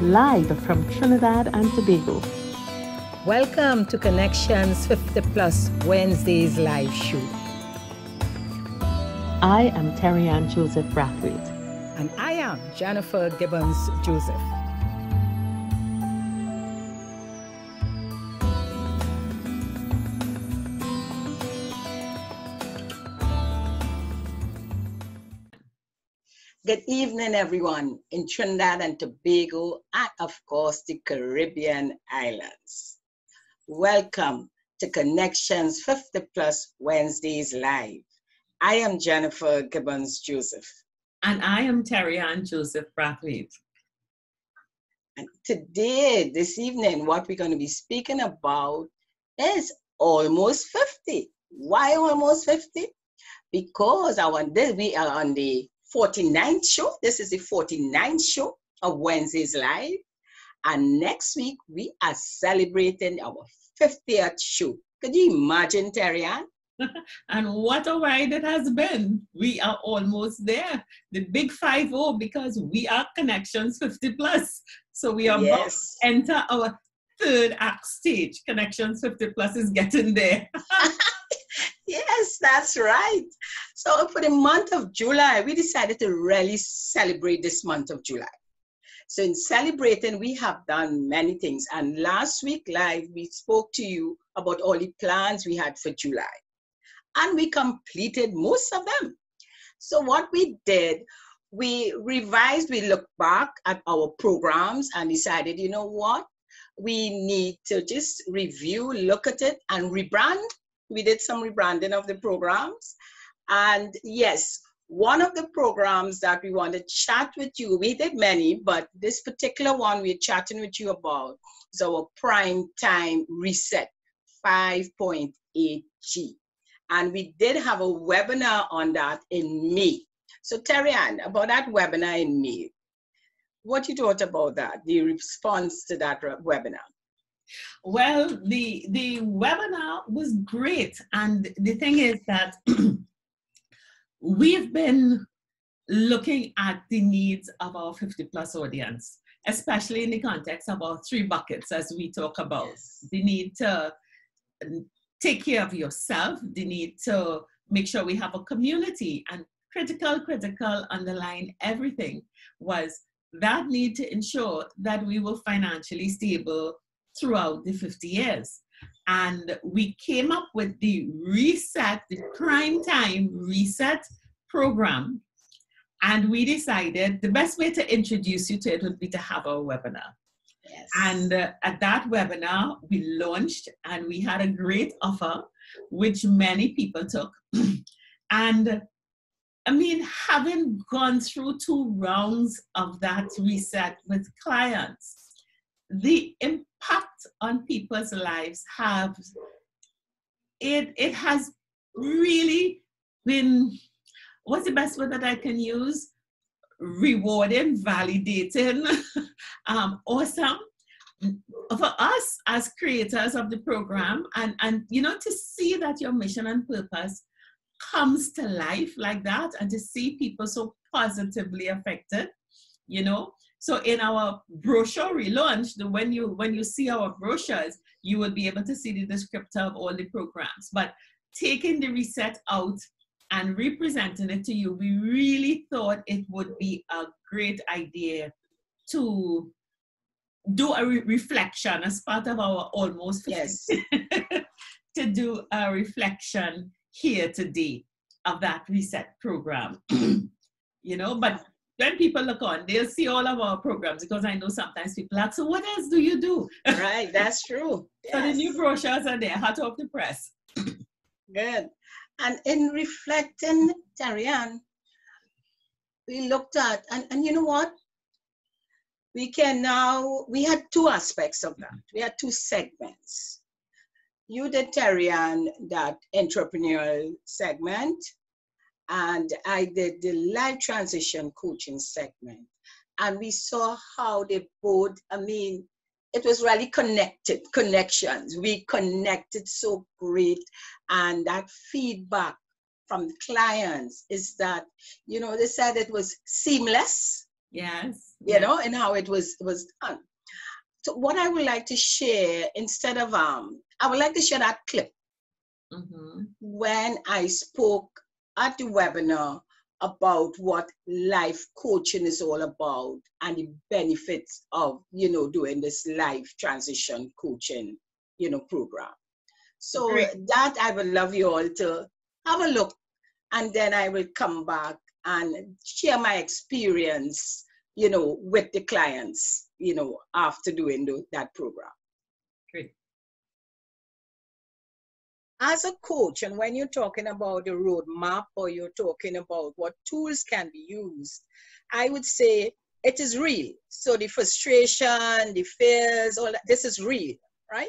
live from Trinidad and Tobago. Welcome to Connections 50 Plus Wednesdays live show. I am Terry Ann Joseph Brathwaite. And I am Jennifer Gibbons Joseph. Good evening, everyone in Trinidad and Tobago, and of course, the Caribbean islands. Welcome to Connections 50 Plus Wednesdays Live. I am Jennifer Gibbons Joseph. And I am Terry Ann Joseph Brathwaite. And today, this evening, what we're going to be speaking about is almost 50. Why almost 50? Because our, want we are on the 49th show. This is the 49th show of Wednesdays Live. And next week, we are celebrating our 50th show. Could you imagine, Terry Ann? and what a ride it has been. We are almost there. The big 5 0 because we are Connections 50 plus. So we are yes. about to enter our third act stage. Connections 50 plus is getting there. yes, that's right. So for the month of July, we decided to really celebrate this month of July. So in celebrating, we have done many things. And last week live, we spoke to you about all the plans we had for July. And we completed most of them. So what we did, we revised, we looked back at our programs and decided, you know what? We need to just review, look at it, and rebrand we did some rebranding of the programs. And yes, one of the programs that we want to chat with you, we did many, but this particular one we're chatting with you about is our prime time reset 5.8G. And we did have a webinar on that in May. So Terry Ann, about that webinar in May, what you thought about that, the response to that webinar? Well, the the webinar was great, and the thing is that we've been looking at the needs of our 50 plus audience, especially in the context of our three buckets as we talk about yes. the need to um, take care of yourself, the need to make sure we have a community, and critical, critical, underline everything was that need to ensure that we were financially stable throughout the 50 years. And we came up with the reset, the prime time reset program. And we decided the best way to introduce you to it would be to have our webinar. Yes. And uh, at that webinar, we launched and we had a great offer, which many people took. and I mean, having gone through two rounds of that reset with clients, the impact on people's lives have it it has really been what's the best word that I can use? Rewarding, validating, um, awesome for us as creators of the program and and you know to see that your mission and purpose comes to life like that and to see people so positively affected you know so in our brochure relaunch, the, when you when you see our brochures, you will be able to see the descriptor of all the programs. But taking the reset out and representing it to you, we really thought it would be a great idea to do a re reflection as part of our almost yes to do a reflection here today of that reset program you know but when people look on, they'll see all of our programs because I know sometimes people ask, so what else do you do? Right, that's true. so the new brochures are there, hot off the press. Good. And in reflecting, Terry Ann, we looked at, and, and you know what? We can now, we had two aspects of that. We had two segments. You did, Terry Ann, that entrepreneurial segment, and I did the life transition coaching segment. And we saw how they both, I mean, it was really connected, connections. We connected so great. And that feedback from the clients is that, you know, they said it was seamless. Yes. you know, and how it was was done. So what I would like to share instead of um, I would like to share that clip Mm-hmm. when I spoke at the webinar about what life coaching is all about and the benefits of you know doing this life transition coaching you know program so Great. that i would love you all to have a look and then i will come back and share my experience you know with the clients you know after doing tho- that program as a coach, and when you're talking about the roadmap or you're talking about what tools can be used, I would say it is real. So the frustration, the fears, all that, this is real, right?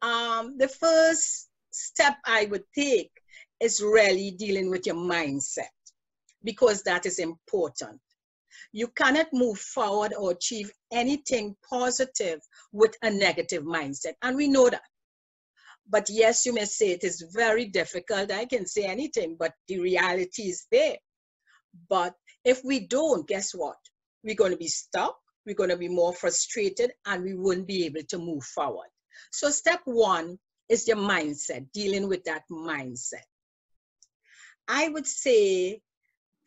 Um, the first step I would take is really dealing with your mindset because that is important. You cannot move forward or achieve anything positive with a negative mindset, and we know that. But yes, you may say it is very difficult. I can say anything, but the reality is there. But if we don't, guess what? We're going to be stuck, we're going to be more frustrated, and we won't be able to move forward. So, step one is your mindset, dealing with that mindset. I would say,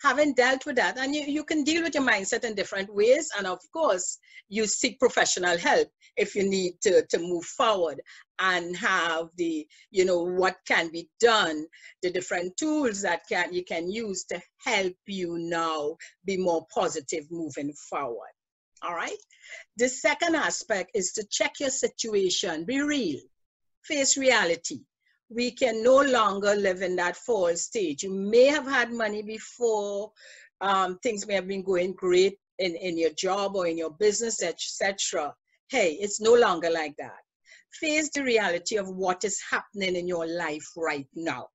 having dealt with that, and you, you can deal with your mindset in different ways. And of course, you seek professional help if you need to, to move forward and have the, you know, what can be done, the different tools that can you can use to help you now be more positive moving forward. All right. The second aspect is to check your situation, be real, face reality we can no longer live in that false stage. You may have had money before, um, things may have been going great in, in your job or in your business, etc. Hey, it's no longer like that. Face the reality of what is happening in your life right now.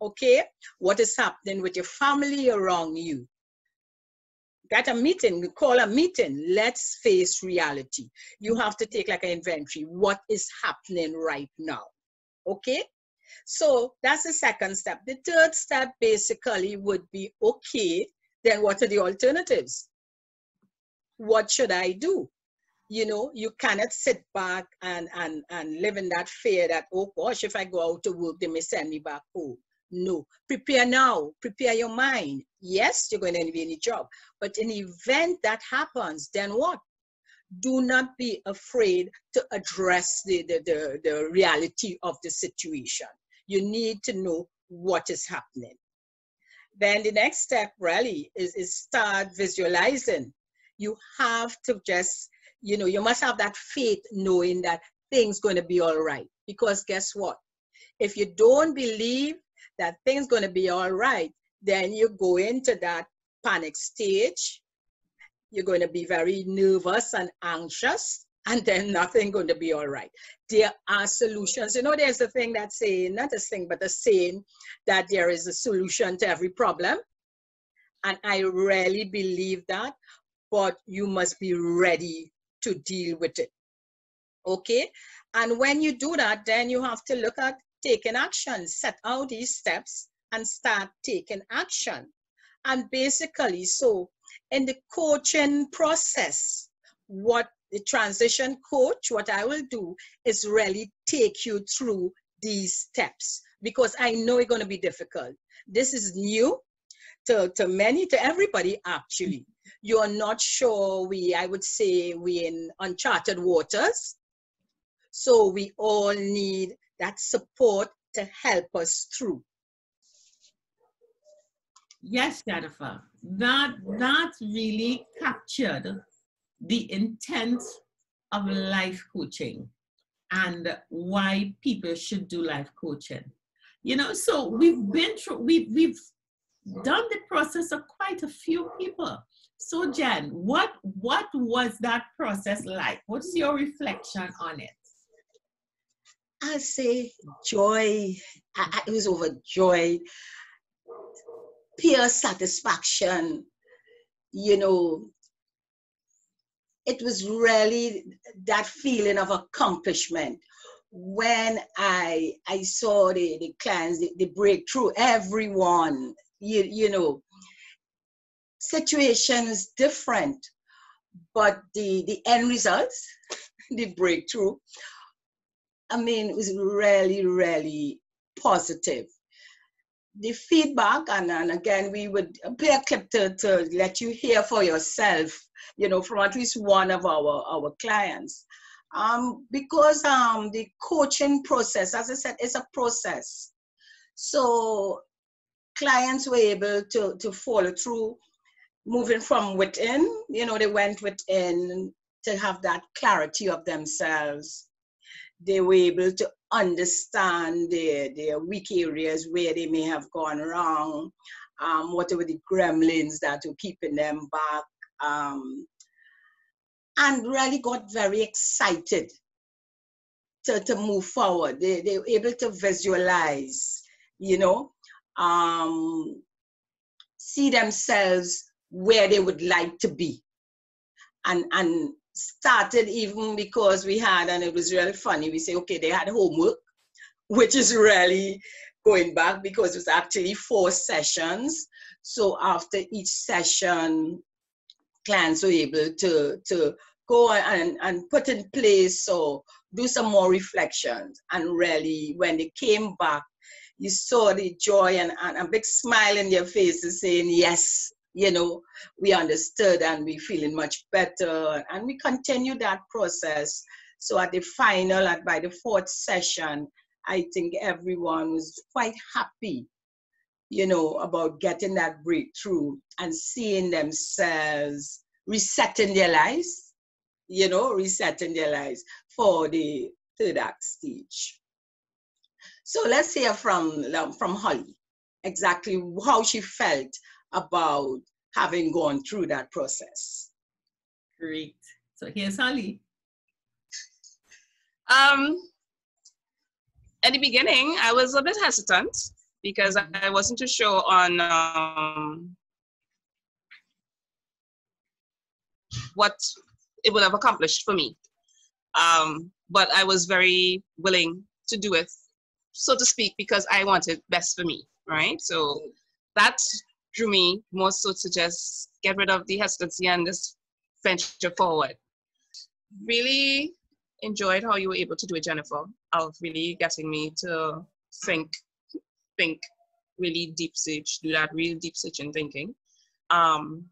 Okay? What is happening with your family around you? Get a meeting, call a meeting. Let's face reality. You have to take like an inventory. What is happening right now? Okay? So that's the second step. The third step basically would be okay, then what are the alternatives? What should I do? You know, you cannot sit back and, and, and live in that fear that, oh gosh, if I go out to work, they may send me back home. No, prepare now, prepare your mind. Yes, you're going to be in a job, but in the event that happens, then what? Do not be afraid to address the, the, the, the, reality of the situation. You need to know what is happening. Then the next step really is, is start visualizing. You have to just, you know, you must have that faith knowing that things going to be all right. Because guess what? If you don't believe that things going to be all right, then you go into that panic stage you're going to be very nervous and anxious and then nothing going to be all right. There are solutions. You know there's a thing that's saying not a thing but a saying that there is a solution to every problem. And i really believe that but you must be ready to deal with it. Okay? And when you do that then you have to look at taking action. Set out these steps and start taking action. And basically so in the coaching process, what the transition coach, what I will do is really take you through these steps because I know it's going to be difficult. This is new to, to many, to everybody actually. You are not sure we, I would say, we in uncharted waters. So we all need that support to help us through. Yes, Jennifer. That that really captured the intent of life coaching and why people should do life coaching. You know, so we've been through we we've done the process of quite a few people. So Jen, what what was that process like? What's your reflection on it? I say joy. I, I was overjoyed pure satisfaction, you know, it was really that feeling of accomplishment when I I saw the, the clients, the, the breakthrough, everyone, you, you know, situation is different, but the the end results, the breakthrough, I mean, it was really, really positive. The feedback, and, and again, we would play a clip to, to let you hear for yourself, you know, from at least one of our, our clients. Um, because um, the coaching process, as I said, is a process. So clients were able to, to follow through moving from within, you know, they went within to have that clarity of themselves. They were able to understand their, their weak areas where they may have gone wrong, um, whatever the gremlins that were keeping them back, um, and really got very excited to, to move forward. They, they were able to visualize, you know, um, see themselves where they would like to be. And, and started even because we had, and it was really funny, we say, okay, they had homework, which is really going back because it was actually four sessions. So after each session, clients were able to, to go and, and put in place or do some more reflections. And really, when they came back, you saw the joy and, and a big smile in their faces saying, yes, you know, we understood and we feeling much better. And we continue that process. So at the final, at by the fourth session, I think everyone was quite happy, you know, about getting that breakthrough and seeing themselves resetting their lives, you know, resetting their lives for the third act stage. So let's hear from, from Holly exactly how she felt about having gone through that process. Great. So here's Holly. Um, at the beginning, I was a bit hesitant because I wasn't too sure on um, what it would have accomplished for me. Um, but I was very willing to do it, so to speak, because I wanted best for me, right? So that drew me more so to just get rid of the hesitancy and just venture forward. Really enjoyed how you were able to do it, Jennifer, of really getting me to think, think really deep search, do that real deep searching thinking, um,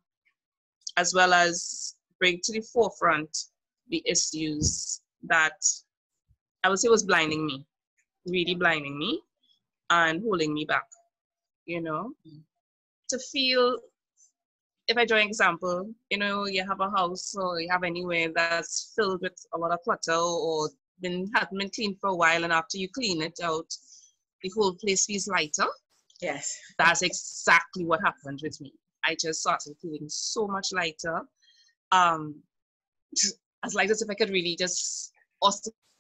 as well as bring to the forefront the issues that I would say was blinding me, really blinding me and holding me back, you know to feel if I draw an example, you know, you have a house or you have anywhere that's filled with a lot of clutter or been hasn't been cleaned for a while, and after you clean it out, the whole place feels lighter. Yes. That's exactly what happened with me. I just started feeling so much lighter. Um, as light as if I could really just, or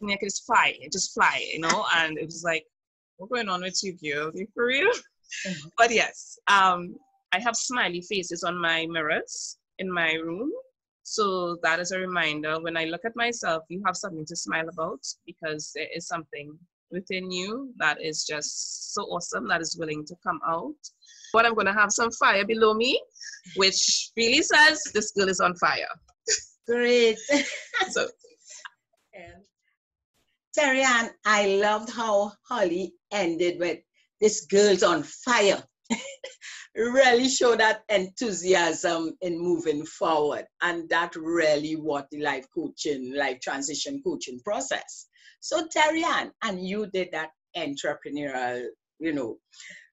I could just fly, just fly, you know. And it was like, what's going on with you, girl? You for real? Mm-hmm. But yes, um, I have smiley faces on my mirrors in my room. So that is a reminder when I look at myself, you have something to smile about because there is something within you that is just so awesome that is willing to come out. But I'm going to have some fire below me, which really says this girl is on fire. Great. so, Terry Ann, I loved how Holly ended with this girl's on fire. really show that enthusiasm in moving forward. And that really what the life coaching, life transition coaching process. So Terry Ann, and you did that entrepreneurial, you know,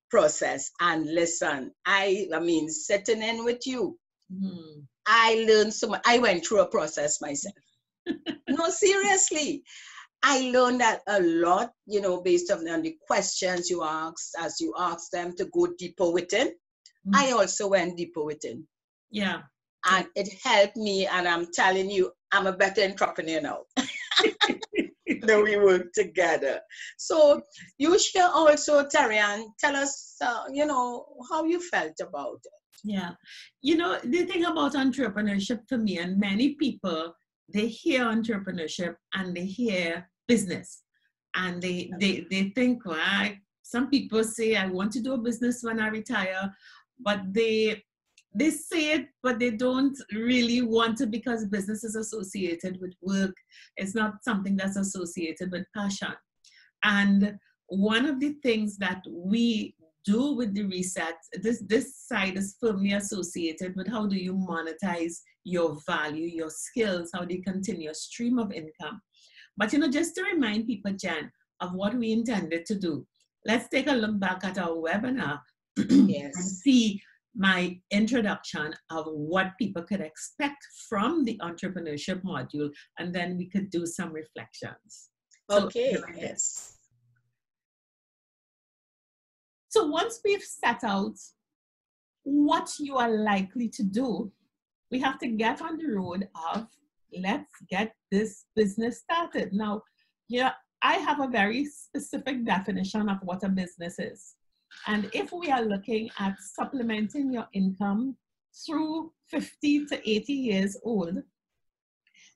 process. And listen, I I mean, sitting in with you, mm. I learned so much. I went through a process myself. no, seriously. I learned that a lot, you know, based on the questions you asked, as you asked them to go deeper within. Mm-hmm. I also went deeper within. Yeah. And it helped me, and I'm telling you, I'm a better entrepreneur now. that we work together. So you share also, Terry Ann, tell us, uh, you know, how you felt about it. Yeah. You know, the thing about entrepreneurship for me and many people they hear entrepreneurship and they hear business and they they, they think well some people say i want to do a business when i retire but they they say it, but they don't really want to because business is associated with work. It's not something that's associated with passion. And one of the things that we do with the reset, this, this side is firmly associated with how do you monetize your value, your skills, how you continue a stream of income. But you know, just to remind people, Jen, of what we intended to do, let's take a look back at our webinar yes. and see my introduction of what people could expect from the entrepreneurship module, and then we could do some reflections. Okay, so, yes. So once we've set out what you are likely to do, we have to get on the road of let's get this business started. Now, yeah, I have a very specific definition of what a business is. And if we are looking at supplementing your income through 50 to 80 years old,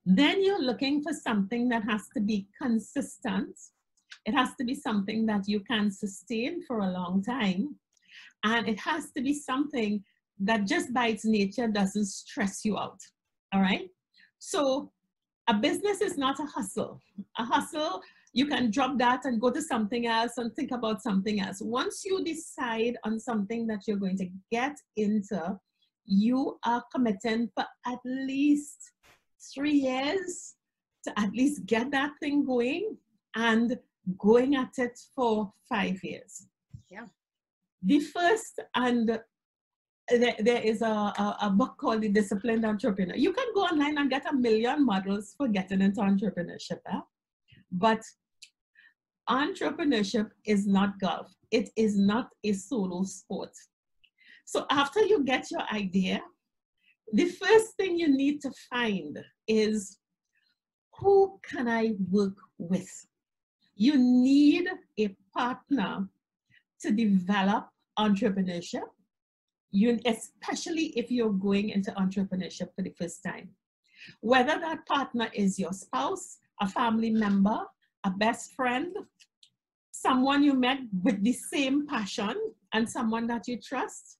then you're looking for something that has to be consistent. It has to be something that you can sustain for a long time. And it has to be something that just by its nature doesn't stress you out. All right? So a business is not a hustle. A hustle you can drop that and go to something else and think about something else. Once you decide on something that you're going to get into, you are committing for at least three years to at least get that thing going and going at it for five years. Yeah. The first and there, there is a, a, a, book called The Disciplined Entrepreneur. You can go online and get a million models for getting into entrepreneurship. Eh? But entrepreneurship is not golf. It is not a solo sport. So after you get your idea, the first thing you need to find is who can I work with? You need a partner to develop entrepreneurship, you, especially if you're going into entrepreneurship for the first time. Whether that partner is your spouse, a family member, a best friend, someone you met with the same passion, and someone that you trust.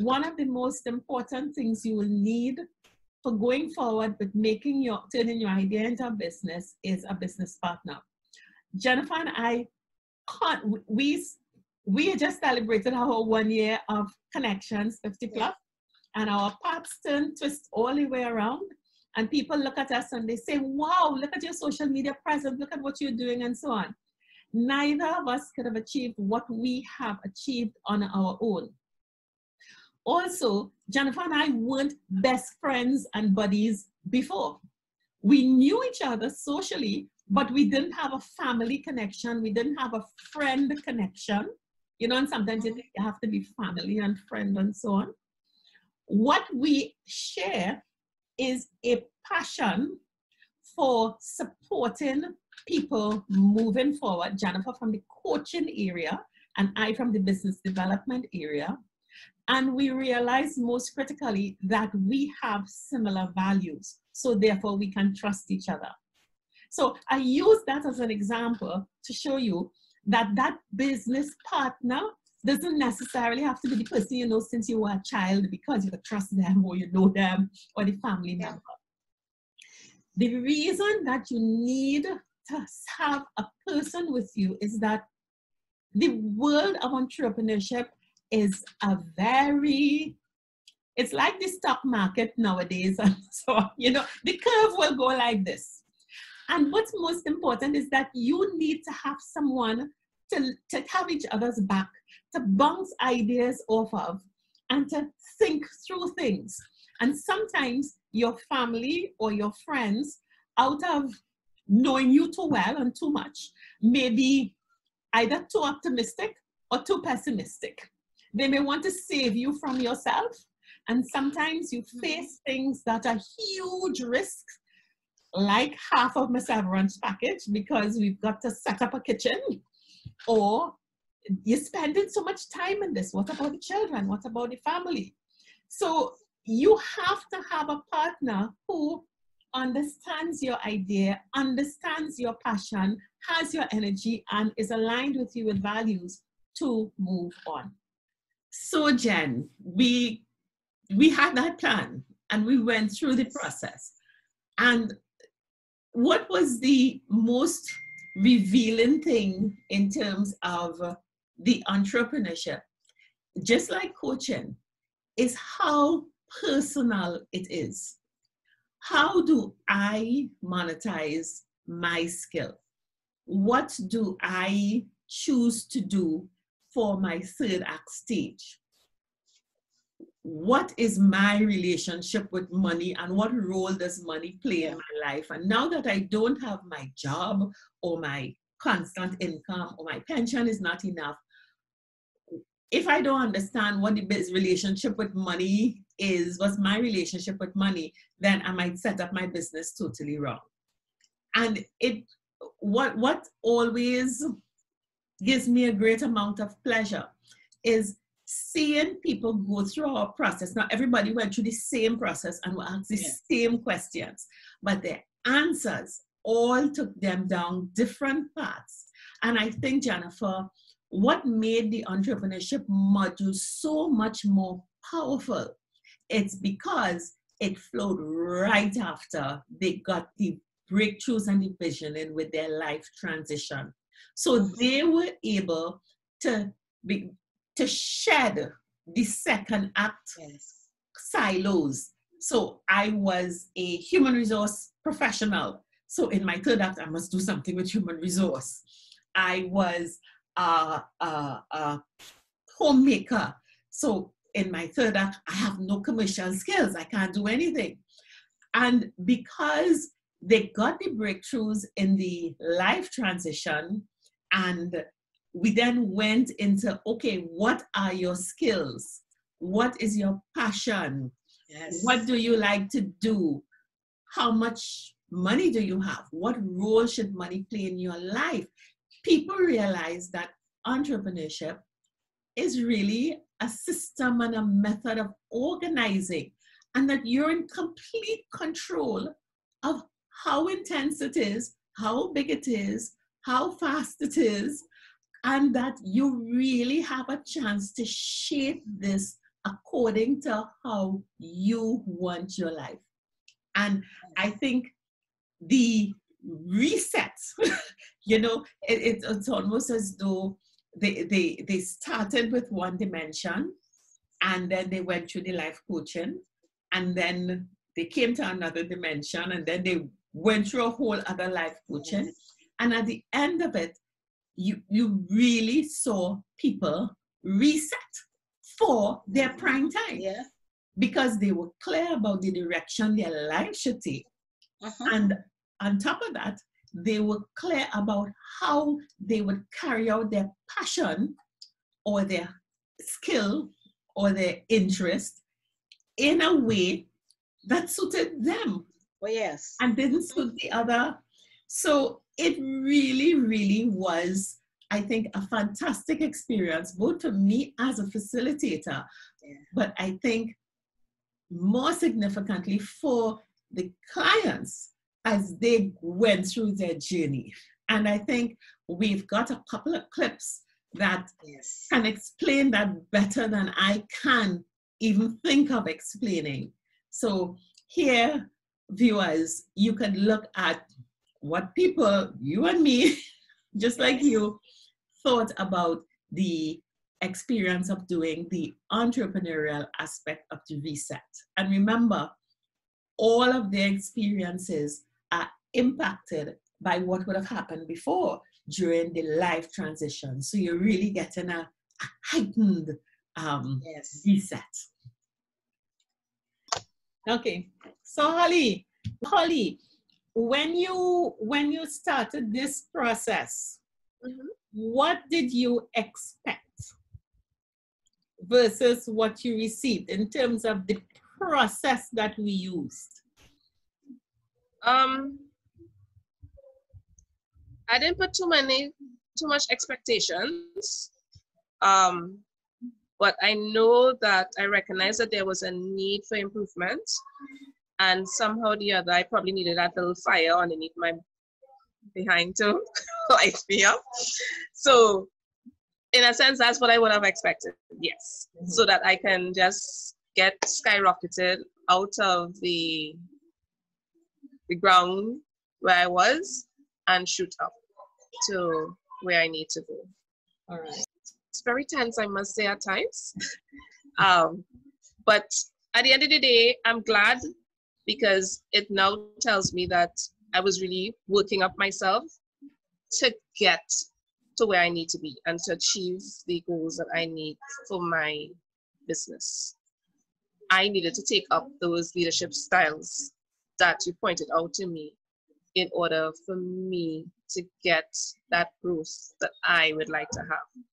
One of the most important things you will need for going forward with making your turning your idea into a business is a business partner. Jennifer and I can't we we just celebrated our one year of connections, 50 plus, and our paths turn twist all the way around. And people look at us and they say, wow, look at your social media presence, look at what you're doing, and so on. Neither of us could have achieved what we have achieved on our own. Also, Jennifer and I weren't best friends and buddies before. We knew each other socially, but we didn't have a family connection. We didn't have a friend connection. You know, and sometimes you have to be family and friend and so on. What we share is a passion for supporting people moving forward. Jennifer from the coaching area and I from the business development area. And we realize most critically that we have similar values. So therefore we can trust each other. So I use that as an example to show you that that business partner doesn't necessarily have to be the person you know since you were a child because you trust them or you know them or the family member. The reason that you need to have a person with you is that the world of entrepreneurship is a very it's like the stock market nowadays. So you know the curve will go like this and what's most important is that you need to have someone to, to have each other's back to bounce ideas off of and to think through things and sometimes your family or your friends out of knowing you too well and too much may be either too optimistic or too pessimistic. They may want to save you from yourself, and sometimes you mm-hmm. face things that are huge risks, like half of my severance package because we've got to set up a kitchen, or you're spending so much time in this. What about the children? What about the family? So you have to have a partner who understands your idea, understands your passion, has your energy, and is aligned with you with values to move on. So, Jen, we we had that plan and we went through the process. And what was the most revealing thing in terms of the entrepreneurship, just like coaching, is how personal it is. How do I monetize my skill? What do I choose to do for my third act stage? What is my relationship with money and what role does money play in my life? And now that I don't have my job or my constant income or my pension is not enough, if I don't understand what the relationship with money is, what's my relationship with money, then I might set up my business totally wrong. And it what what always gives me a great amount of pleasure is seeing people go through our process. Now everybody went through the same process and will asked the yeah. same questions, but their answers all took them down different paths. And I think, Jennifer, what made the entrepreneurship module so much more powerful it's because it flowed right after they got the breakthroughs and the visioning with their life transition so they were able to be to shed the second act yes. silos so i was a human resource professional so in my third act i must do something with human resource i was a, a, a homemaker. So in my third act, I have no commercial skills. I can't do anything. And because they got the breakthroughs in the life transition, and we then went into okay, what are your skills? What is your passion? Yes. What do you like to do? How much money do you have? What role should money play in your life? people realize that entrepreneurship is really a system and a method of organizing, and that you're in complete control of how intense it is, how big it is, how fast it is, and that you really have a chance to shape this according to how you want your life. And I think the reset you know it, it, it's almost as though they, they they started with one dimension and then they went through the life coaching and then they came to another dimension and then they went through a whole other life coaching and at the end of it you you really saw people reset for their prime time yeah because they were clear about the direction their life should take uh-huh. and on top of that, they were clear about how they would carry out their passion or their skill or their interest in a way that suited them. Oh, yes. And didn't suit the other. So it really, really was, I think, a fantastic experience, both for me as a facilitator, yeah. but I think more significantly for the clients as they went through their journey. And I think we've got a couple of clips that yes. can explain that better than I can even think of explaining. So here, viewers, you can look at what people, you and me, just like you, thought about the experience of doing the entrepreneurial aspect of the reset. And remember, all of their experiences are impacted by what would have happened before during the life transition. So you're really getting a, a heightened um, yes. reset. Okay, so Holly, Holly, when you when you started this process, mm-hmm. what did you expect versus what you received in terms of the process that we used? Um, I didn't put too many, too much expectations. Um, but I know that I recognize that there was a need for improvement. And somehow or the other, I probably needed that little fire underneath my behind to light me up. So, in a sense, that's what I would have expected. Yes. Mm-hmm. So that I can just get skyrocketed out of the the ground where I was and shoot up to where I need to go. All right. It's very tense, I must say, at times. um, but at the end of the day, I'm glad because it now tells me that I was really working up myself to get to where I need to be and to achieve the goals that I need for my business. I needed to take up those leadership styles that you pointed out to me in order for me to get that growth that I would like to have.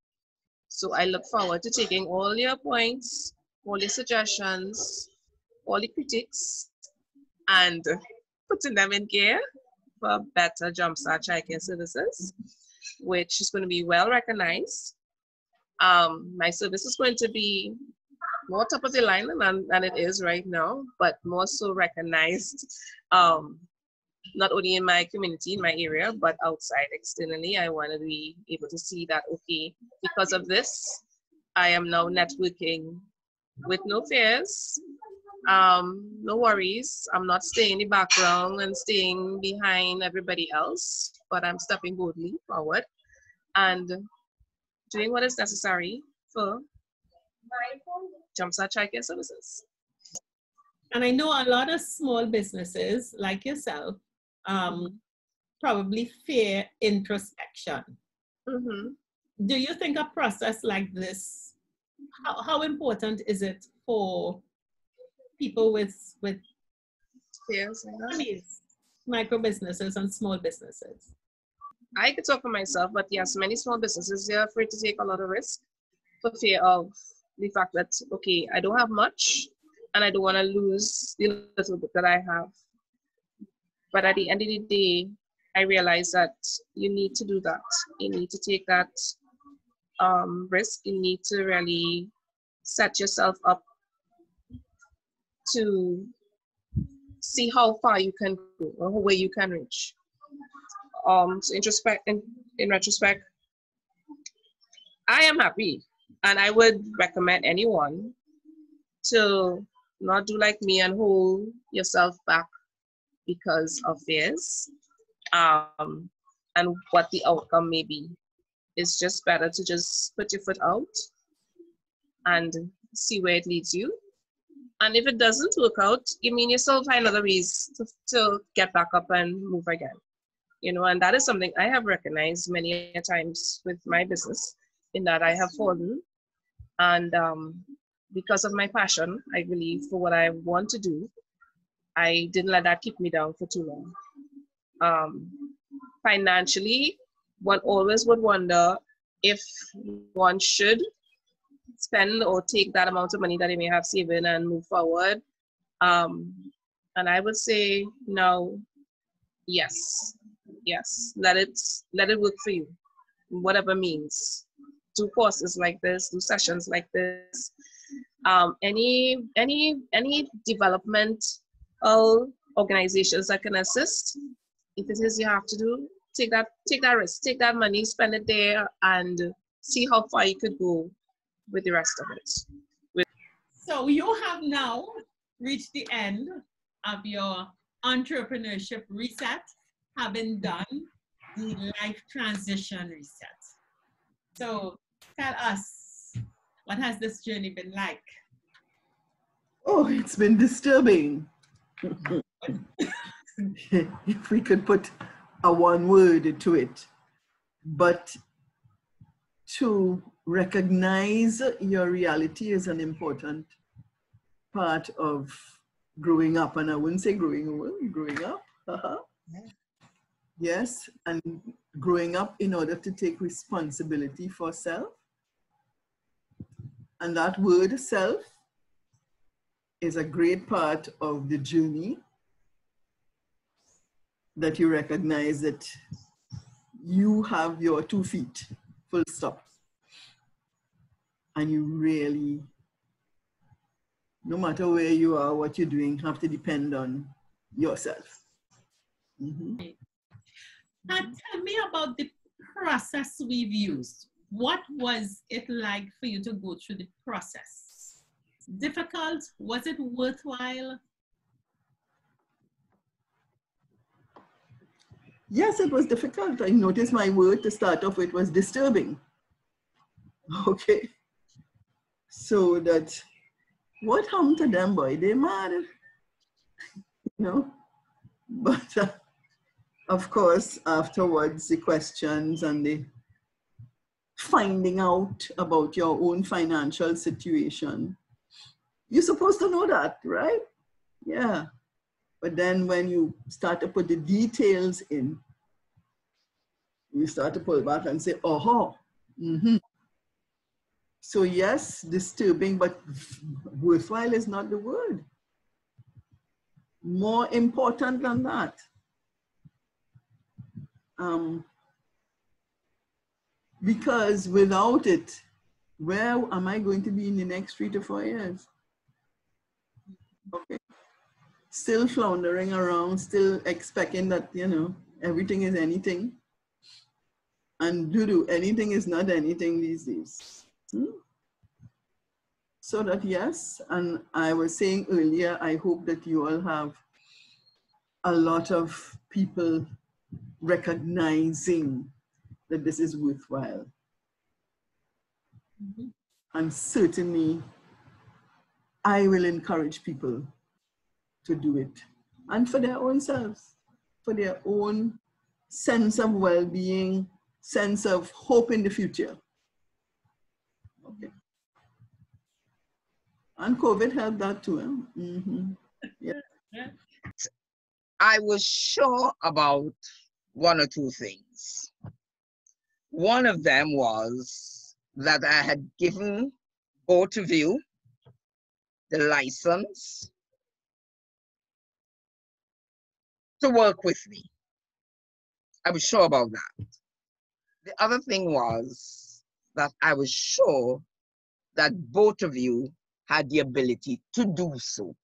So I look forward to taking all your points, all your suggestions, all the critics, and putting them in gear for better jumpstart childcare services, which is going to be well recognized. Um, my service is going to be more top of the line than, than it is right now, but more so recognized um, not only in my community, in my area, but outside externally. I want to be able to see that, okay, because of this, I am now networking with no fears, um, no worries. I'm not staying in the background and staying behind everybody else, but I'm stepping boldly forward and doing what is necessary for Jumpstart Childcare Services. And I know a lot of small businesses like yourself um, probably fear introspection. Mm-hmm. Do you think a process like this, how, how important is it for people with with Fears, micro businesses and small businesses? I could talk for myself, but yes, many small businesses they're afraid to take a lot of risk for fear of the fact that okay, I don't have much and I don't want to lose the little bit that I have. But at the end of the day, I realized that you need to do that. You need to take that um, risk. You need to really set yourself up to see how far you can go or where you can reach. Um, so in, retrospect, in, in retrospect, I am happy and I would recommend anyone to not do like me and hold yourself back because of fears um, and what the outcome may be. It's just better to just put your foot out and see where it leads you. And if it doesn't work out, you mean you still find other ways to, to get back up and move again. You know, and that is something I have recognized many times with my business in that I have fallen. And um, because of my passion, I believe, for what I want to do, I didn't let that keep me down for too long. Um, financially, one always would wonder if one should spend or take that amount of money that they may have saving and move forward. Um, and I would say no, yes, yes. Let it let it work for you, whatever means. Do courses like this, do sessions like this. Um, any any any development organizations that can assist. If it is you have to do, take that take that risk, take that money, spend it there, and see how far you could go with the rest of it. With so you have now reached the end of your entrepreneurship reset, having done the life transition reset. So tell us, what has this journey been like? Oh, it's been disturbing. if we could put a one word to it. But to recognize your reality is an important part of growing up. And I wouldn't say growing old, growing up. Yes, and growing up in order to take responsibility for self. And that word self is a great part of the journey that you recognize that you have your two feet, full stop. And you really, no matter where you are, what you're doing, have to depend on yourself. Mm-hmm. And tell me about the process we've used. What was it like for you to go through the process? difficult? Was it worthwhile? Yes, it was difficult. I noticed my word to start off with was disturbing. Okay. So that what happened to them, boy? They mad. You know? But uh, of course, afterwards, the questions and the finding out about your own financial situation. You're supposed to know that, right? Yeah. But then when you start to put the details in, you start to pull back and say, oh, mm-hmm. So yes, disturbing, but worthwhile is not the word. More important than that. Um, because without it, where am I going to be in the next three to four years? Okay. Still floundering around, still expecting that, you know, everything is anything. And doo doo, anything is not anything these days. Hmm? So that, yes, and I was saying earlier, I hope that you all have a lot of people recognizing that this is worthwhile. Mm-hmm. And certainly, I will encourage people to do it and for their own selves, for their own sense of well being, sense of hope in the future. Okay. And COVID helped that too. Eh? Mm-hmm. Yeah. I was sure about one or two things. One of them was that I had given both of you the license to work with me. I was sure about that. The other thing was that I was sure that both of you had the ability to do so,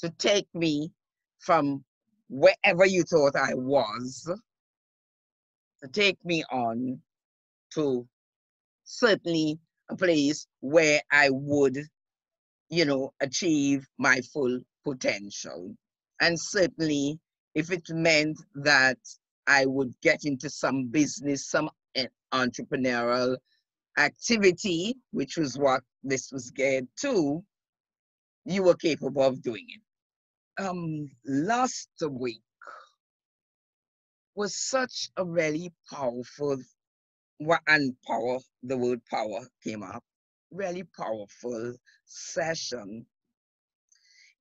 to take me from wherever you thought I was, to take me on to certainly a place where I would, you know, achieve my full potential. And certainly, if it meant that I would get into some business, some entrepreneurial activity, which was what this was geared to, you were capable of doing it. Um, last week was such a really powerful and power, the word power came up, really powerful session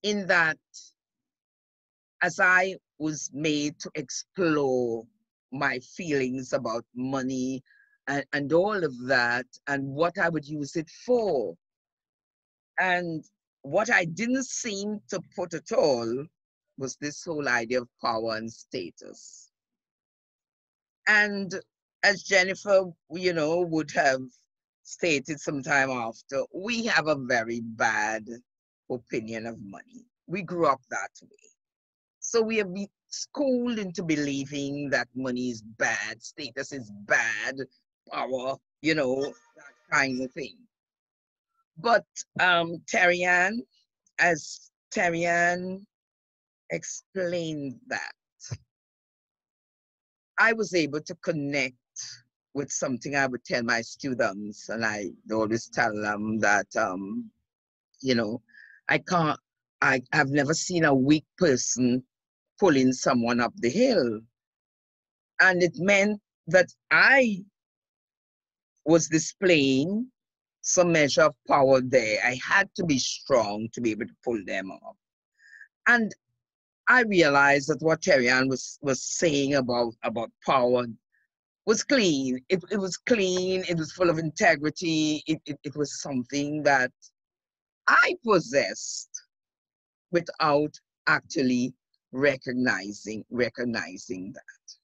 in that as I was made to explore my feelings about money and, and all of that and what I would use it for. And what I didn't seem to put at all was this whole idea of power and status. And as Jennifer, you know, would have stated sometime after, we have a very bad opinion of money. We grew up that way. So we have been schooled into believing that money is bad, status is bad, power, you know, that kind of thing. But um, Terry-Ann, as Terry-Ann explained that, I was able to connect with something I would tell my students, and I always tell them that, um, you know, I can't, I have never seen a weak person pulling someone up the hill. And it meant that I was displaying some measure of power there. I had to be strong to be able to pull them off. And I realized that what Terry-Ann was, was saying about, about power was clean. It, it was clean, it was full of integrity, it, it, it was something that I possessed without actually recognizing recognizing that.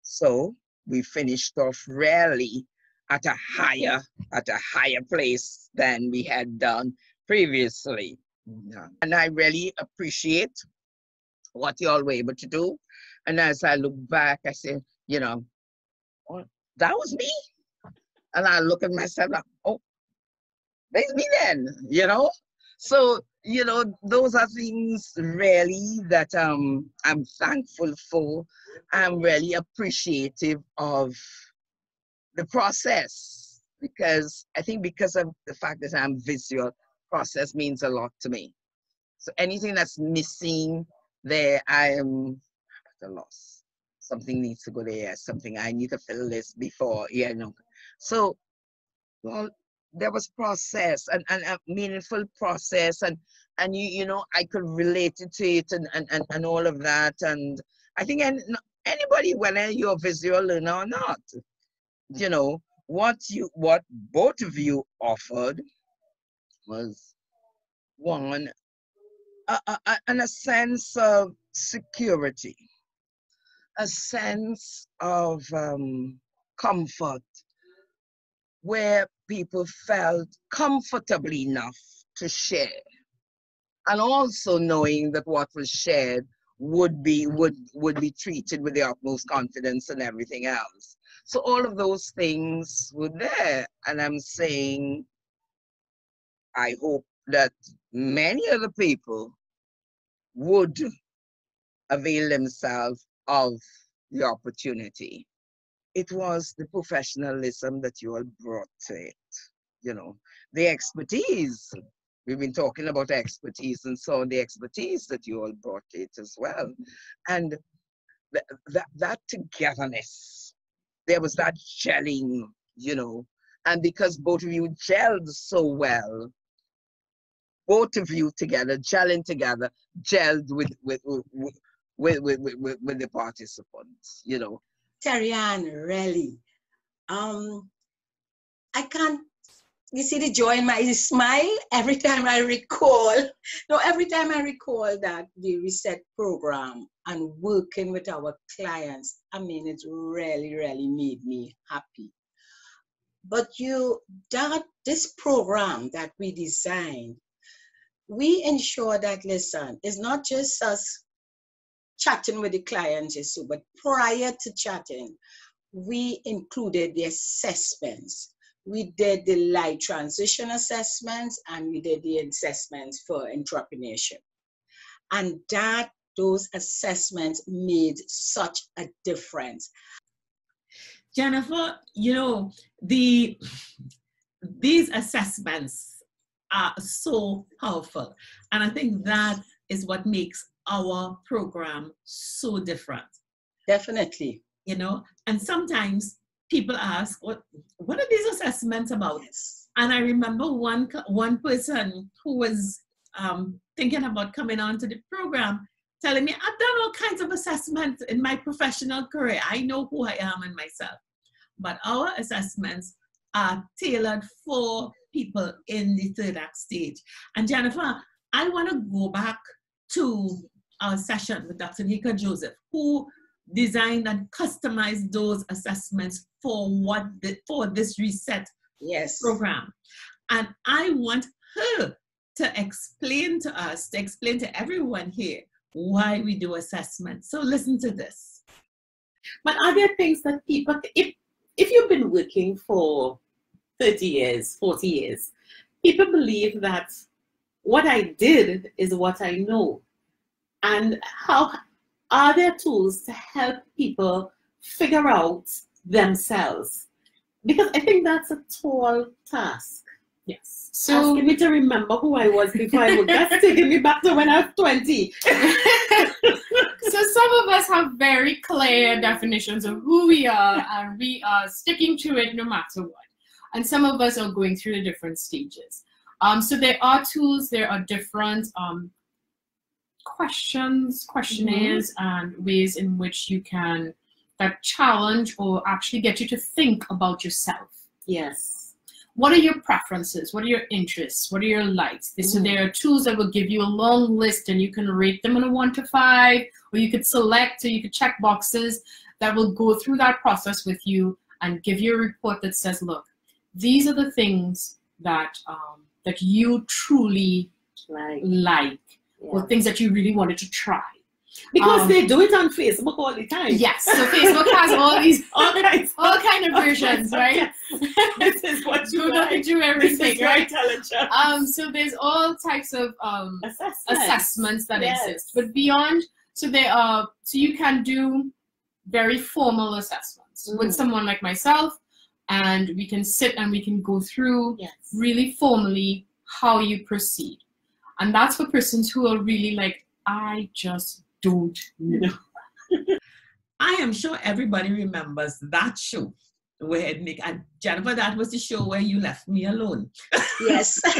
So we finished off really at a higher at a higher place than we had done previously. And I really appreciate what you all were able to do. And as I look back, I say, you know, oh, that was me. And I look at myself like, oh, there's me then, you know? So, you know, those are things really that um, I'm thankful for. I'm really appreciative of the process because I think because of the fact that I'm visual, process means a lot to me. So anything that's missing there, I am at a loss. Something needs to go there. Something I need to fill this before, you know. So, well, there was process and, and a meaningful process and and you you know I could relate it to it and and, and, and all of that and I think any, anybody whether you're a visual learner or not you know what you what both of you offered was one a, a, and a sense of security a sense of um, comfort where people felt comfortable enough to share. And also knowing that what was shared would be would would be treated with the utmost confidence and everything else so all of those things were there and i'm saying i hope that many other people would avail themselves of the opportunity it was the professionalism that you all brought to it, you know, the expertise. We've been talking about expertise and so the expertise that you all brought it as well. And th- that, that togetherness, there was that gelling, you know, and because both of you gelled so well, both of you together, gelling together, gelled with with with with, with, with, with the participants, you know. Terry Ann, really. Um, I can't, you see the joy in my smile every time I recall, no, every time I recall that the reset program and working with our clients, I mean, it really, really made me happy. But you, that this program that we designed, we ensure that, listen, it's not just us chatting with the client issue, but prior to chatting, we included the assessments. We did the life transition assessments and we did the assessments for entrepreneurship. And that, those assessments made such a difference. Jennifer, you know, the these assessments are so powerful. And I think that is what makes our program so different. Definitely. You know, and sometimes people ask, what what are these assessments about? Yes. And I remember one one person who was um, thinking about coming on to the program telling me, I've done all kinds of assessments in my professional career. I know who I am and myself. But our assessments are tailored for people in the third act stage. And Jennifer, I want to go back to our session with Dr. Nika Joseph, who designed and customized those assessments for what the, for this reset yes. program. And I want her to explain to us, to explain to everyone here why we do assessments. So listen to this. But are there things that people, if, if you've been working for 30 years, 40 years, people believe that what I did is what I know and how are there tools to help people figure out themselves? Because I think that's a tall task. Yes. So asking me to remember who I was before I would that's taking me back to when I was 20. so some of us have very clear definitions of who we are and we are sticking to it no matter what. And some of us are going through the different stages. Um, so there are tools, there are different um, questions, questionnaires, mm-hmm. and ways in which you can that challenge or actually get you to think about yourself. Yes. What are your preferences? What are your interests? What are your likes? Mm-hmm. So there are tools that will give you a long list and you can rate them on a one to five, or you could select or you could check boxes that will go through that process with you and give you a report that says, look, these are the things that um, that you truly like, like yeah. or things that you really wanted to try. Because Um, they do it on Facebook all the time. Yes, so Facebook has all these all kinds all kind of versions, right? this is what you Google like. do everything, right? Um, so there's all types of um, Assessments. assessments that Yes. exist, but beyond, so they are, so you can do very formal assessments with Mm. someone like myself, and we can sit and we can go through Yes. really formally how you proceed, and that's for persons who are really like, I just don't know. I am sure everybody remembers that show where Nick and Jennifer, that was the show where you left me alone. Yes.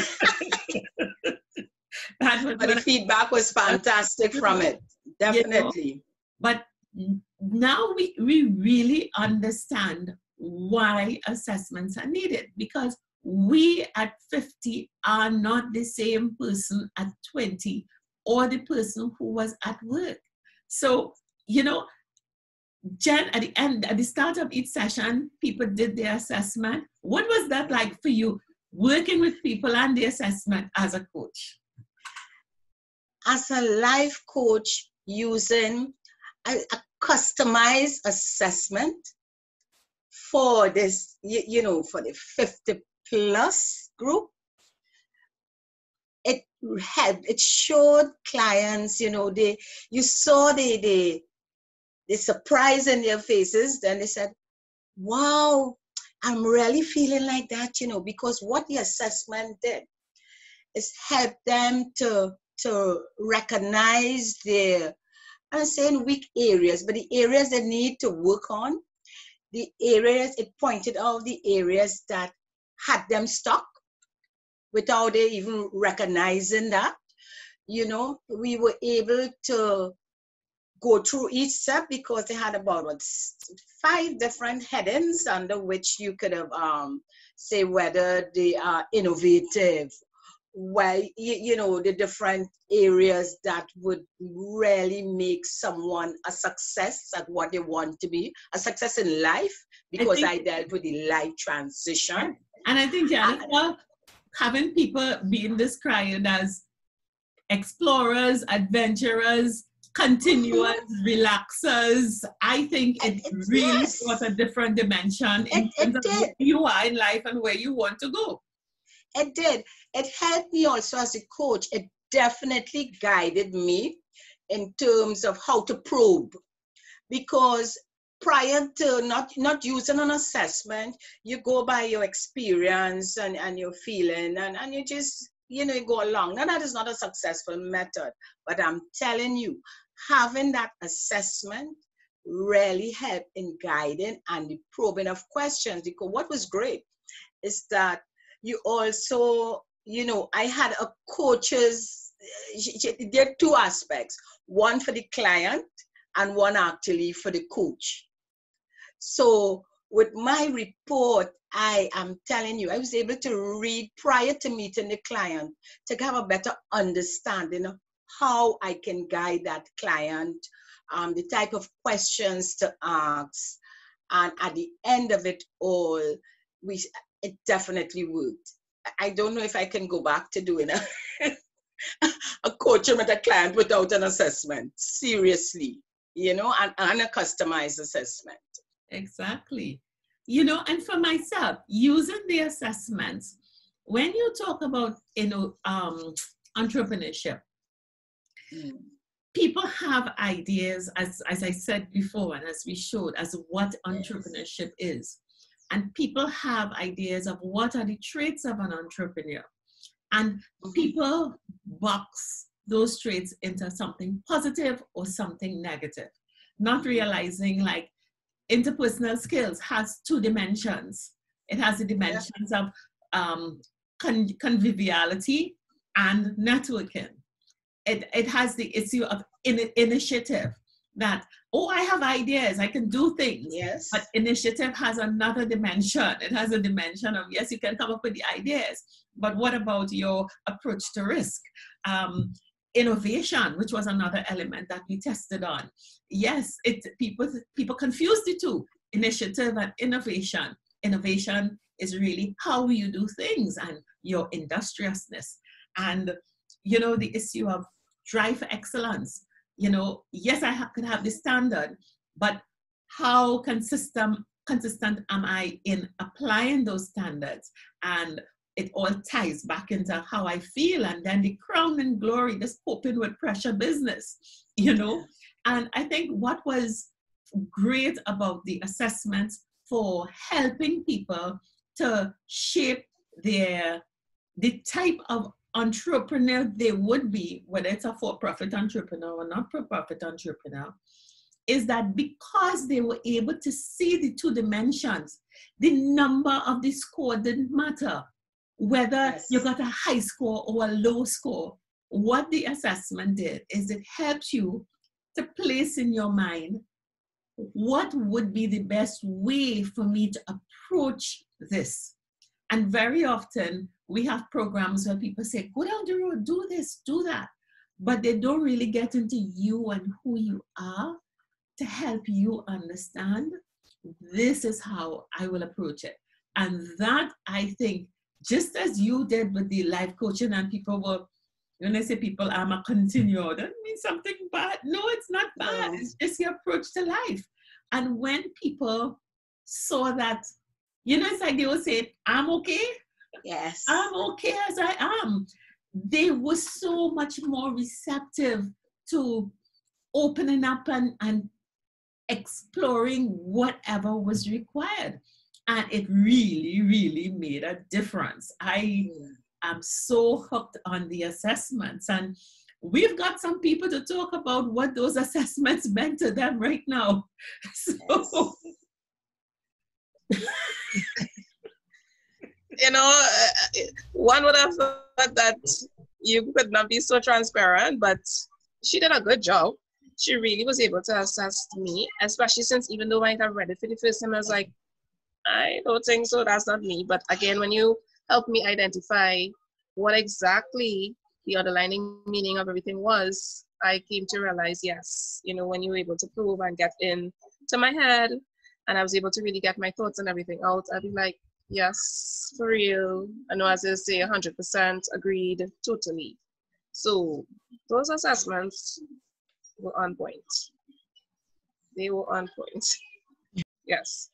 That was but the feedback was fantastic from it. Definitely. but now we, we really understand why assessments are needed because we at 50 are not the same person at 20 or the person who was at work. So, you know, Jen, at the end, at the start of each session, people did their assessment. What was that like for you, working with people and the assessment as a coach? As a life coach, using a, a customized assessment for this, you, you know, for the 50 plus group, helped, it showed clients, you know, they, you saw the, the, the surprise in their faces. Then they said, wow, I'm really feeling like that, you know, because what the assessment did is help them to, to recognize their, I'm saying weak areas, but the areas they need to work on, the areas, it pointed out the areas that had them stuck without they even recognizing that. You know, we were able to go through each step because they had about what, five different headings under which you could have um, say whether they are innovative, well, you, know, the different areas that would really make someone a success at what they want to be, a success in life, because I, think- dealt with the life transition. And I think Jennifer, having people being described as explorers, adventurers, continuous relaxers, I think it It- really yes. was a different dimension in It- it of where you are in life and where you want to go. It did. It helped me also as a coach. It definitely guided me in terms of how to probe. Because prior to not, not using an assessment, you go by your experience and, and your feeling and, and you just, you know, you go along. Now that is not a successful method, but I'm telling you, having that assessment really helped in guiding and the probing of questions. Because what was great is that you also, you know, I had a coach's, there are two aspects one for the client and one actually for the coach. So, with my report, I am telling you, I was able to read prior to meeting the client to have a better understanding of how I can guide that client, um, the type of questions to ask. And at the end of it all, we it definitely worked. I don't know if I can go back to doing a, a coaching with a client without an assessment. Seriously, you know, and, and a customized assessment. Exactly. You know, and for myself, using the assessments, when you talk about, you know, um, entrepreneurship, Mm. people have ideas, as, as I said before, and as we showed, as what entrepreneurship is. And people have ideas of what are the traits of an entrepreneur. And people box those traits into something positive or something negative, not realizing like interpersonal skills has two dimensions. It has the dimensions of um, con- conviviality and networking. It, it has the issue of in- initiative that, oh, I have ideas, I can do things. Yes. But initiative has another dimension. It has a dimension of yes, you can come up with the ideas, but what about your approach to risk? Um, innovation, which was another element that we tested on. Yes, it people people confuse the two, initiative and innovation. Innovation is really how you do things and your industriousness. And you know, the issue of drive for excellence. you know, yes, I ha- could have the standard, but how consistent consistent am I in applying those standards? And it all ties back into how I feel, and then the crown and glory, just coping with pressure business, you know. And I think what was great about the assessments for helping people to shape their the type of entrepreneur they would be, whether it's a for-profit entrepreneur or not-for-profit entrepreneur, is that because they were able to see the two dimensions, the number of the score didn't matter. Whether Yes. you got a high score or a low score, what the assessment did is it helps you to place in your mind what would be the best way for me to approach this. And very often we have programs where people say, go down the road, do this, do that. But they don't really get into you and who you are to help you understand this is how I will approach it. And that I think, just as you did with the life coaching, and people were, when I say people, I'm a continuer, that means something bad. No, it's not bad. It's just your approach to life. And when people saw that, you know, it's like they will say, I'm okay, Yes. I'm okay as I am. They were so much more receptive to opening up and, and exploring whatever was required. And it really, really made a difference. I am so hooked on the assessments. And we've got some people to talk about what those assessments meant to them right now. So, you know, uh, one would have thought that you could not be so transparent, but she did a good job. She really was able to assess me, especially since even though I had read it for the first time, I was like, I don't think so, that's not me. But again, when you help me identify what exactly the underlining meaning of everything was, I came to realize, yes, you know, when you were able to prove and get in to my head, and I was able to really get my thoughts and everything out, I'd be like, Yes, for real. I know as I say, 100% agreed, totally. So those assessments were on point. They were on point. Yes.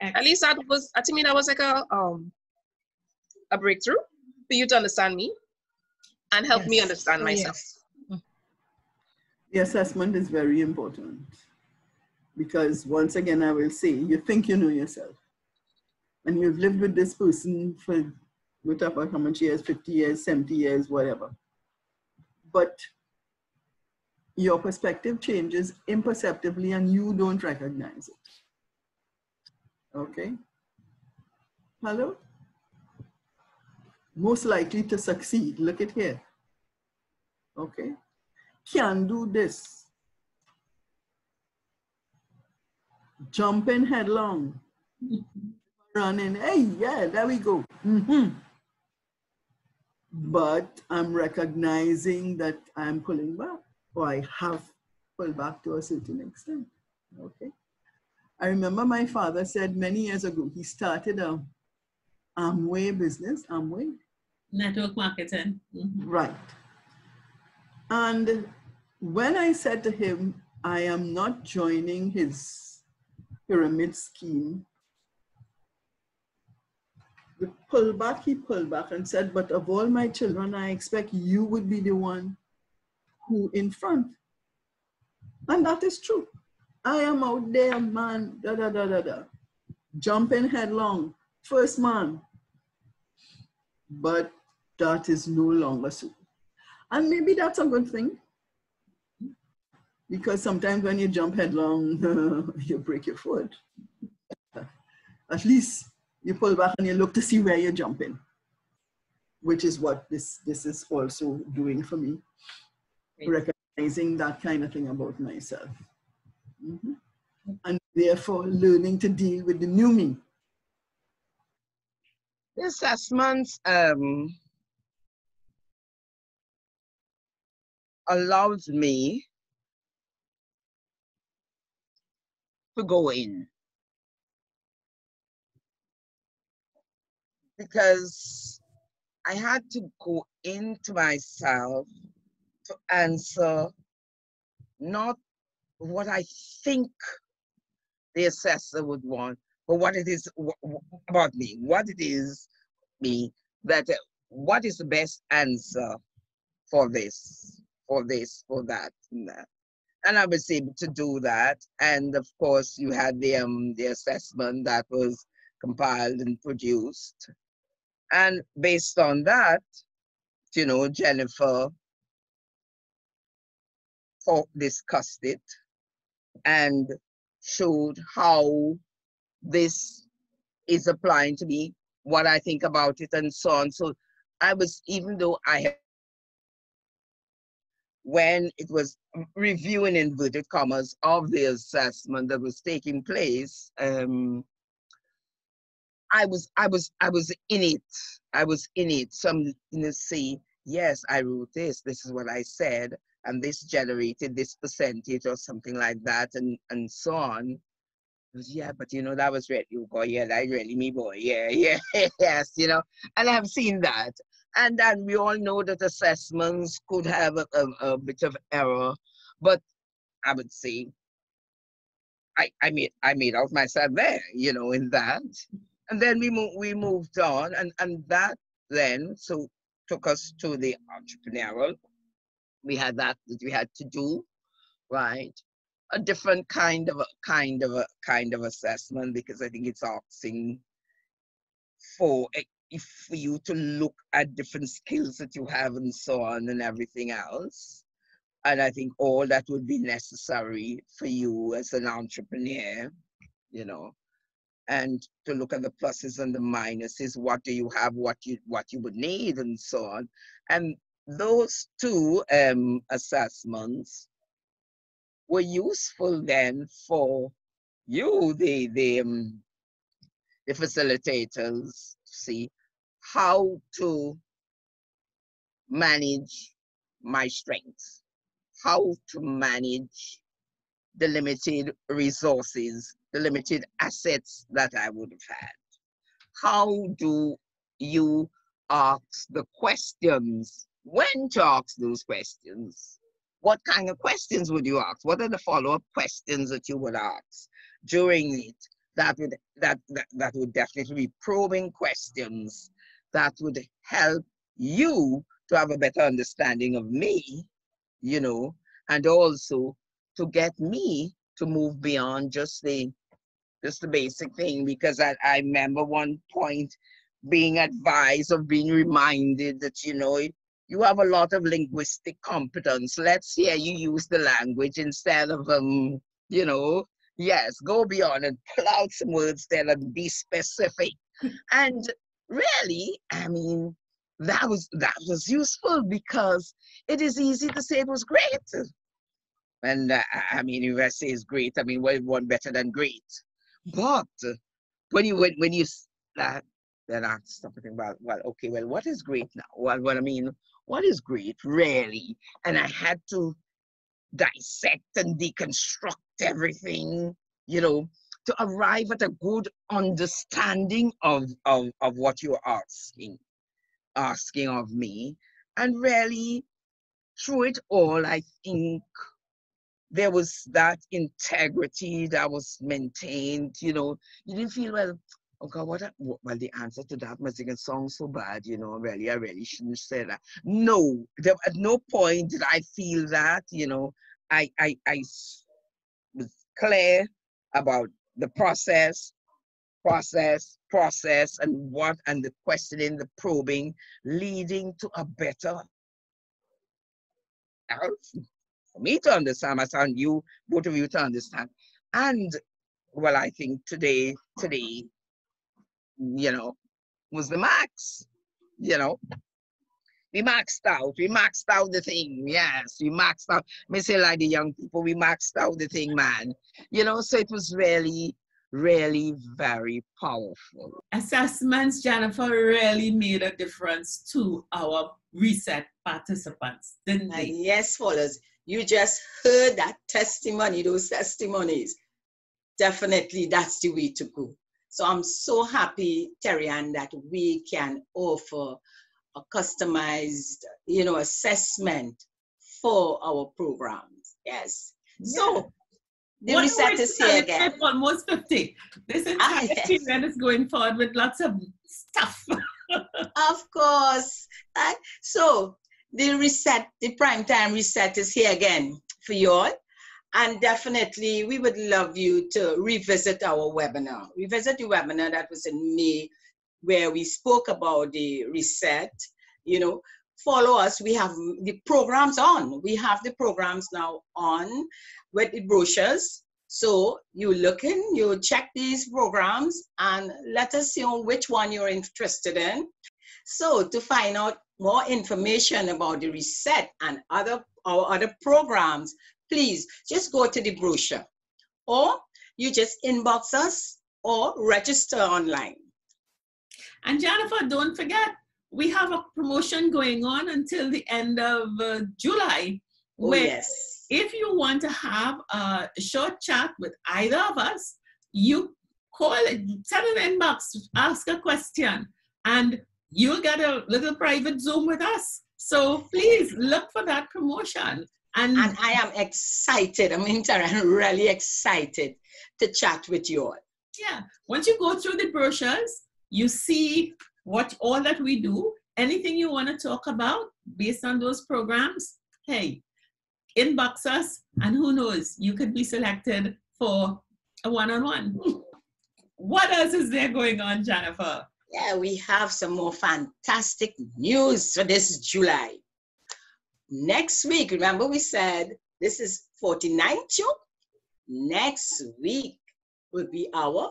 At least that was, I to me, that was like a um a breakthrough for you to understand me and help me understand Oh, myself. yes. The assessment is very important because once again, I will say, you think you know yourself. And you've lived with this person for whatever, how much years, 50 years, 70 years, whatever. But your perspective changes imperceptibly and you don't recognize it. Okay? Hello? Most likely to succeed. Look at here. Okay? Can do this. Jumping headlong. Running. Hey, yeah, there we go. Mhm. But I'm recognizing that I'm pulling back, or I have pulled back to a certain extent. Okay. I remember my father said many years ago, he started a Amway business, Amway, network marketing. Mhm. Right. And when I said to him, I am not joining his pyramid scheme, the pullback, he pulled back and said, But of all my children, I expect you would be the one who in front. And that is true. I am out there, man, da da da da da, jumping headlong, first man. But that is no longer so. And maybe that's a good thing. Because sometimes when you jump headlong, you break your foot. At least you pull back and you look to see where you're jumping, which is what this, this is also doing for me, recognizing that kind of thing about myself. Mhm. And therefore learning to deal with the new me. The assessments um, allows me to go in because I had to go into myself to answer not what I think the assessor would want, but what it is about me, what it is me that uh, what is the best answer for this, for this, for that, and that. And I was able to do that. And of course, you had the um, the assessment that was compiled and produced. And based on that, you know, Jennifer discussed it and showed how this is applying to me, what I think about it, and so on. So I was, even though I had, when it was reviewing inverted commas of the assessment that was taking place, um, I was, I was, I was in it. I was in it. Some, you know, say, yes, I wrote this. This is what I said and this generated this percentage or something like that and and so on. Was, yeah but you know that was really oh, go yeah that really me boy yeah yeah yes you know. And i've seen that. And then we all know that assessments could have a, a, a bit of error but i would say I, I made I made out myself there, you know, in that, and then we moved we moved on, and and that then so took us to the entrepreneurial we had that that we had to do, right? A different kind of a kind of a kind of assessment because I think it's asking for if for you to look at different skills that you have and so on and everything else. And I think all that would be necessary for you as an entrepreneur, you know, and to look at the pluses and the minuses, what do you have, what you what you would need, and so on. And those two um, assessments were useful then for you, the, the, um, the facilitators, see how to manage my strengths, how to manage the limited resources, the limited assets that I would have had. How do you ask the questions when to ask those questions. What kind of questions would you ask? What are the follow-up questions that you would ask during it? That would that, that that would definitely be probing questions that would help you to have a better understanding of me, you know, and also to get me to move beyond just the just the basic thing because I, I remember one point being advised or being reminded that you know you have a lot of linguistic competence. Let's hear you use the language instead of, um, you know, yes, go beyond and pull out some words there and be specific. and really, I mean, that was that was useful because it is easy to say it was great. And uh, I mean, if I say it's great, I mean, well, one better than great. But when you when, when you uh, then I stop thinking about well, okay, well, what is great now? Well, what I mean, what is great, really? And I had to dissect and deconstruct everything, you know, to arrive at a good understanding of, of, of what you're asking, asking of me. And really, through it all, I think there was that integrity that was maintained, you know, you didn't feel, well, oh God, what, a, well, the answer to that it sound so bad, you know, really, I really shouldn't say that. No, there, at no point did I feel that, you know, I, I, I was clear about the process, process, process, and what, and the questioning, the probing, leading to a better for me to understand, I sound you, both of you to understand. And well, I think today, today, you know, was the max, you know. We maxed out, we maxed out the thing, yes, we maxed out. Me say like the young people, we maxed out the thing, man. You know, so it was really, really very powerful. Assessments, Jennifer, really made a difference to our reset participants, didn't they? Yes, followers. You just heard that testimony, those testimonies. Definitely that's the way to go. So I'm so happy, Terry Ann, that we can offer a customized, you know, assessment for our programs. Yes. So the One reset is here again. Almost 50. This Ah, entire yes. period is going forward with lots of stuff. Of course. Right? So the reset, the prime time reset is here again for you all. And definitely we would love you to revisit our webinar. Revisit the webinar that was in May where we spoke about the reset. You know, follow us. We have the programs on. We have the programs now on with the brochures. So you look in, you check these programs and let us know which one you're interested in. So to find out more information about the reset and other our other programs, please just go to the brochure or you just inbox us or register online. And Jennifer, don't forget, we have a promotion going on until the end of uh, July. Oh, yes. if you want to have a short chat with either of us, you call it, send an inbox, ask a question, and you'll get a little private Zoom with us. So please look for that promotion. And, And I am excited. I'm I'm really excited to chat with you all. yeah, once you go through the brochures, you see what all that we do. Anything you want to talk about based on those programs, hey, inbox us, and who knows, you could be selected for a one-on-one. What else is there going on, Jennifer? Yeah, we have some more fantastic news for this July. Next week, remember we said this is 49th show? Next week will be our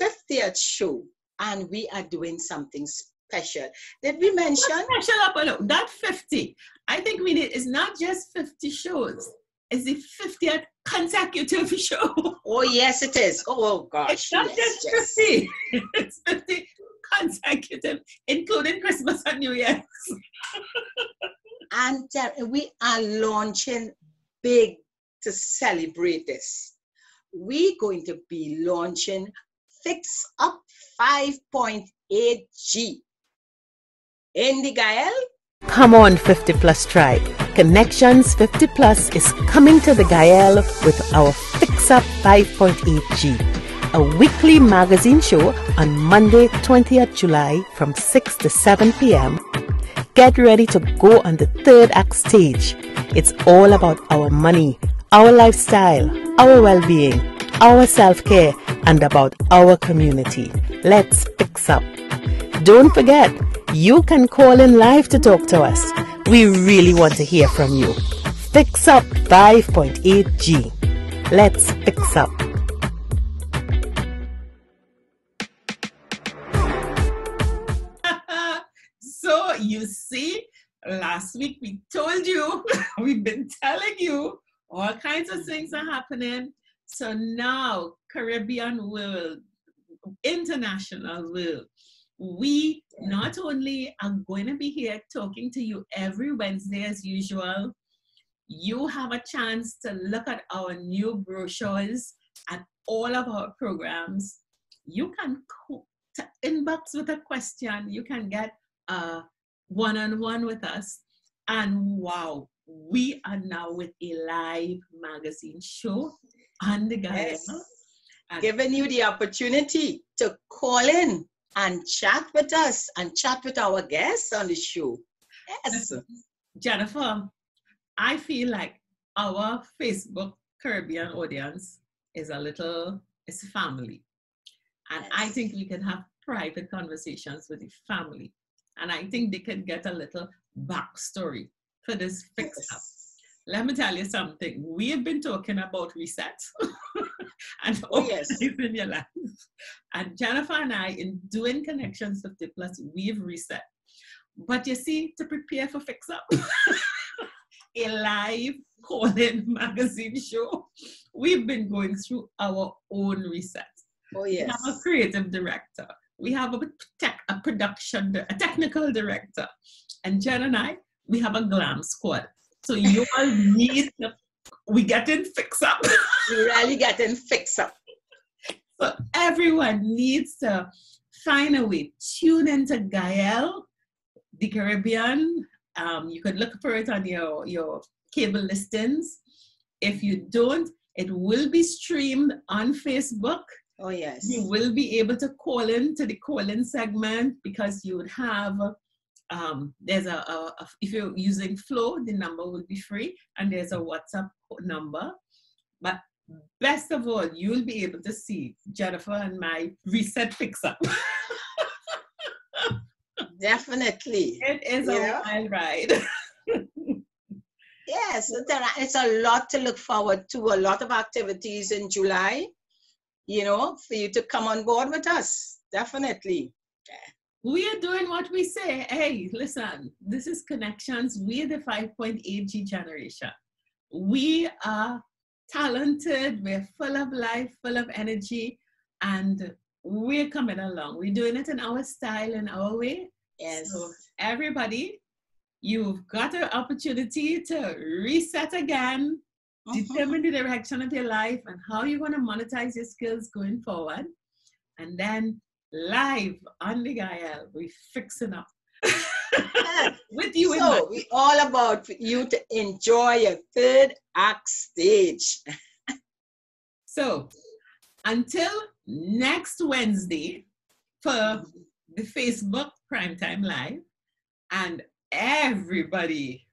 50th show, and we are doing something special. Did we mention? Special up a little. That 50, I think we need, it's not just 50 shows, it's the 50th consecutive show. Oh, yes, it is. Oh, oh, gosh. It's not yes, just yes. 50, it's 50 consecutive, including Christmas and New Year's. And uh, we are launching big to celebrate this. We're going to be launching Fix Up 5.8G. In the Gayelle, Come on, 50 Plus Tribe. Connections 50 Plus is coming to the Gayelle with our Fix Up 5.8G, a weekly magazine show on Monday, 20th July from 6 to 7 p.m. Get ready to go on the third act stage. It's all about our money, our lifestyle, our well being, our self care, and about our community. Let's fix up. Don't forget, you can call in live to talk to us. We really want to hear from you. Fix Up 5.8G. Let's fix up. You see, last week we told you, we've been telling you all kinds of things are happening. So now, Caribbean world, international world, we not only are going to be here talking to you every Wednesday as usual, you have a chance to look at our new brochures and all of our programs. You can inbox with a question. You can get a one-on-one with us. And wow, we are now with a live magazine show on the Gayelle. Yes. Giving you the opportunity to call in and chat with us and chat with our guests on the show. Yes. Jennifer, I feel like our Facebook Caribbean audience is a little, it's family. And I think we can have private conversations with the family. And I think they can get a little backstory for this fix up. Let me tell you something. We have been talking about reset and Oh, yes. organizing your life. And Jennifer and I, in doing Connections 50 Plus, we've reset. But you see, to prepare for Fix Up, a live call-in magazine show, we've been going through our own reset. Oh, yes. have a creative director. We have a, tech, a production, a technical director. And Jen and I, we have a glam squad. So you all need to, we get in fix up. We're really getting fixed up. So everyone needs to find a way. Tune into Gayelle, the Caribbean. Um, you could look for it on your, your cable listings. If you don't, it will be streamed on Facebook. Oh, yes. You will be able to call in to the call-in segment because you would have um, there's a, a, a, if you're using Flow, the number will be free, and there's a WhatsApp number. But best of all, you'll be able to see Jennifer and my reset fix up. Definitely. It is Yeah. a wild ride. Yes, there are, it's a lot to look forward to, a lot of activities in July, you know, for you to come on board with us. Definitely. we are doing what we say. Hey, listen, this is Connections. We're the 5.8G generation. We are talented, we're full of life, full of energy, and we're coming along. We're doing it in our style and our way. Yes. So, everybody, you've got an opportunity to reset again, Mhm. determine the direction of your life and how you're going to monetize your skills going forward. And then live on the Gayelle, we fixing up with you So we all about you to enjoy your third act stage. So until next Wednesday for the Facebook Primetime Live, and everybody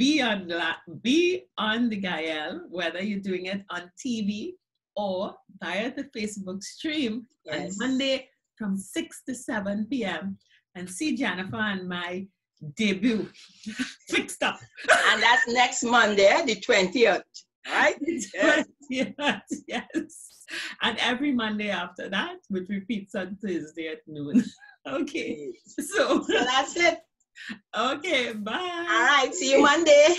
be on la- be on the Gayelle, whether you're doing it on TV or via the Facebook stream on Monday from 6 to 7 p.m. and see Jennifer and my debut fixed up. And that's next Monday, the 20th. Right? yes, yes, yes. And every Monday after that, which repeats on Thursday at noon. Okay. So, So that's it. Okay, bye. All right. See you Monday.